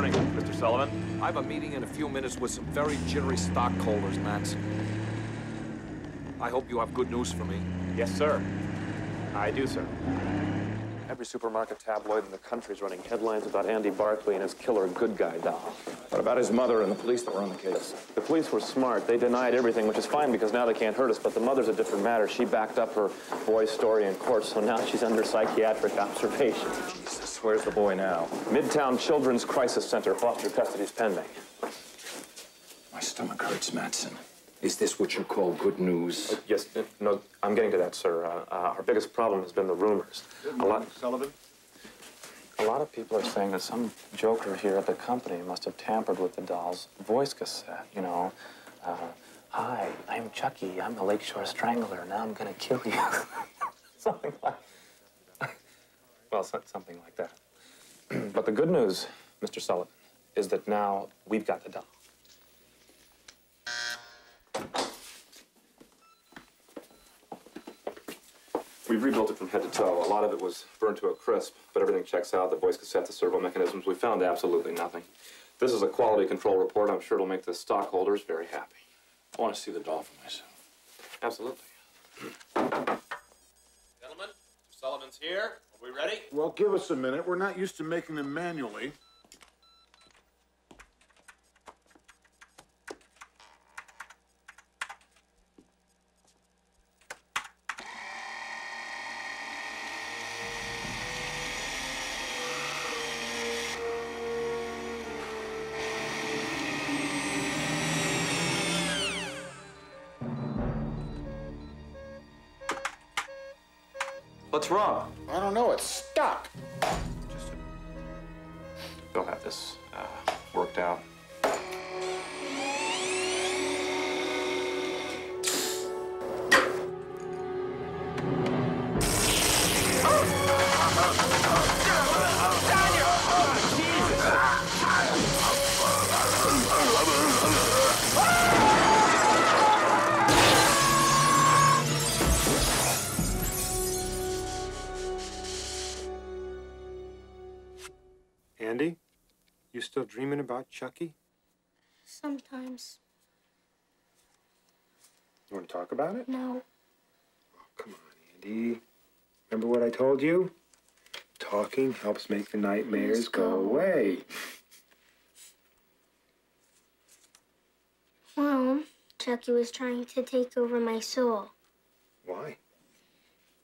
morning, Mr. Sullivan. I have a meeting in a few minutes with some very jittery stockholders, Manson. I hope you have good news for me. Yes, sir. I do, sir. Every supermarket tabloid in the country is running headlines about Andy Barclay and his killer good guy doll. What about his mother and the police that were on the case? The police were smart. They denied everything, which is fine because now they can't hurt us. But the mother's a different matter. She backed up her boy's story in court, so now she's under psychiatric observation. Jesus, where's the boy now? Midtown Children's Crisis Center. Foster custody's pending. My stomach hurts, Matson. Is this what you call good news? Yes, uh, no, I'm getting to that, sir. Uh, uh, our biggest problem has been the rumors. A lot, Sullivan? a lot of people are saying that some joker here at the company must have tampered with the doll's voice cassette. You know, uh, hi, I'm Chucky. I'm the Lakeshore Strangler. Now I'm gonna kill you. something like. well, something like that. but the good news, Mr. Sullivan, is that now we've got the doll. We've rebuilt it from head to toe. A lot of it was burned to a crisp, but everything checks out. The voice cassette, the servo mechanisms. We found absolutely nothing. This is a quality control report. I'm sure it'll make the stockholders very happy. I want to see the doll for myself. Absolutely. Gentlemen, Sullivan's here. Are we ready? Well, give us a minute. We're not used to making them manually. What's wrong? I don't know. It's stuck. Just They'll have this uh, worked out. Andy, you still dreaming about Chucky? Sometimes. You want to talk about it? No. Oh, come on, Andy. Remember what I told you? Talking helps make the nightmares go go. away. Well, Chucky was trying to take over my soul. Why?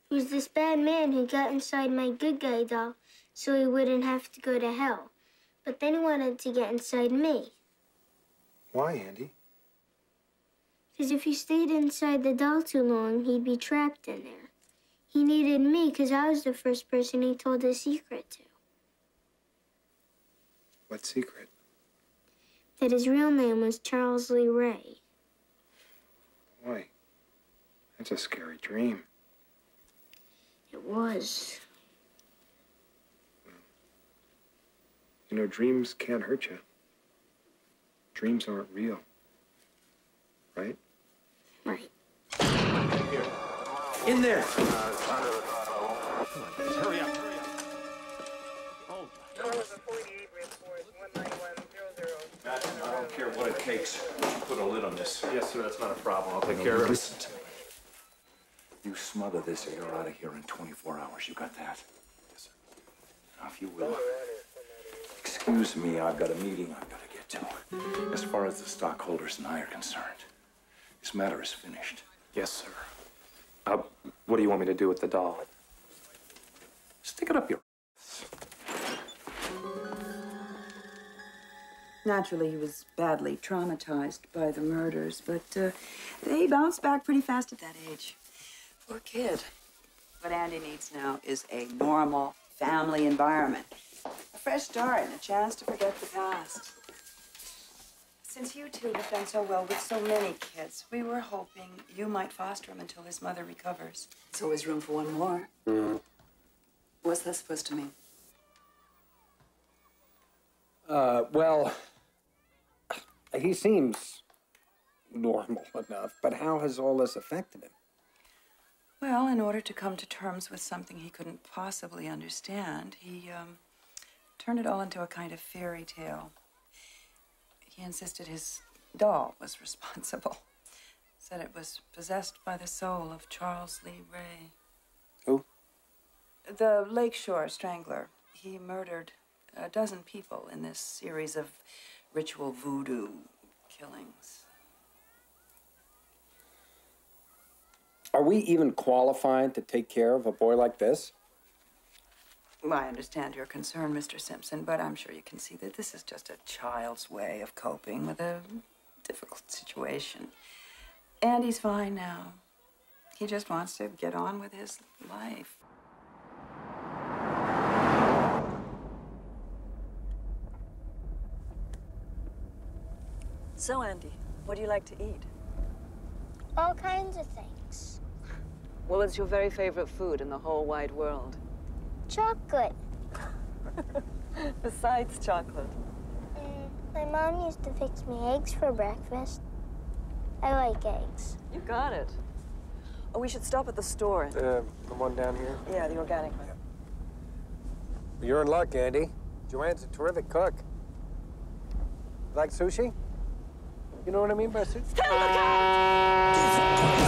He was this bad man who got inside my good guy doll so he wouldn't have to go to hell. But then he wanted to get inside me. Why, Andy? Because if he stayed inside the doll too long, he'd be trapped in there. He needed me because I was the first person he told his secret to. What secret? That his real name was Charles Lee Ray. Why? That's a scary dream. It was. You know, dreams can't hurt you. Dreams aren't real. Right? Right. In there! Hurry up, hurry up. I don't care what it takes. Put a lid on this. Yes, sir. That's not a problem. I'll take care of it. Listen to me. You smother this or you're out of here in 24 hours. You got that? Yes, sir. Now, if you will, excuse me, I've got a meeting I've got to get to. As far as the stockholders and I are concerned, this matter is finished. Yes, sir. Uh, what do you want me to do with the doll? Stick it up your. Naturally, he was badly traumatized by the murders, but uh, he bounced back pretty fast at that age. Poor kid. What Andy needs now is a normal family environment, a fresh start, and a chance to forget the past. Since you two have done so well with so many kids, we were hoping you might foster him until his mother recovers. There's always room for one more. What's that supposed to mean? Uh, well, he seems normal enough, but how has all this affected him? Well, in order to come to terms with something he couldn't possibly understand, he um, turned it all into a kind of fairy tale. He insisted his doll was responsible. Said it was possessed by the soul of Charles Lee Ray. Who? The Lakeshore Strangler. He murdered a dozen people in this series of ritual voodoo killings. Are we even qualified to take care of a boy like this? Well, I understand your concern, Mr. Simpson, but I'm sure you can see that this is just a child's way of coping with a difficult situation. And he's fine now. He just wants to get on with his life. So, Andy, what do you like to eat? All kinds of things. What was your very favorite food in the whole wide world? Chocolate. Besides chocolate. Mm, my mom used to fix me eggs for breakfast. I like eggs. You got it. Oh, we should stop at the store. Uh, the one down here? Yeah, the organic one. You're in luck, Andy. Joanne's a terrific cook. Like sushi? You know what I mean by sushi? Tell the cat!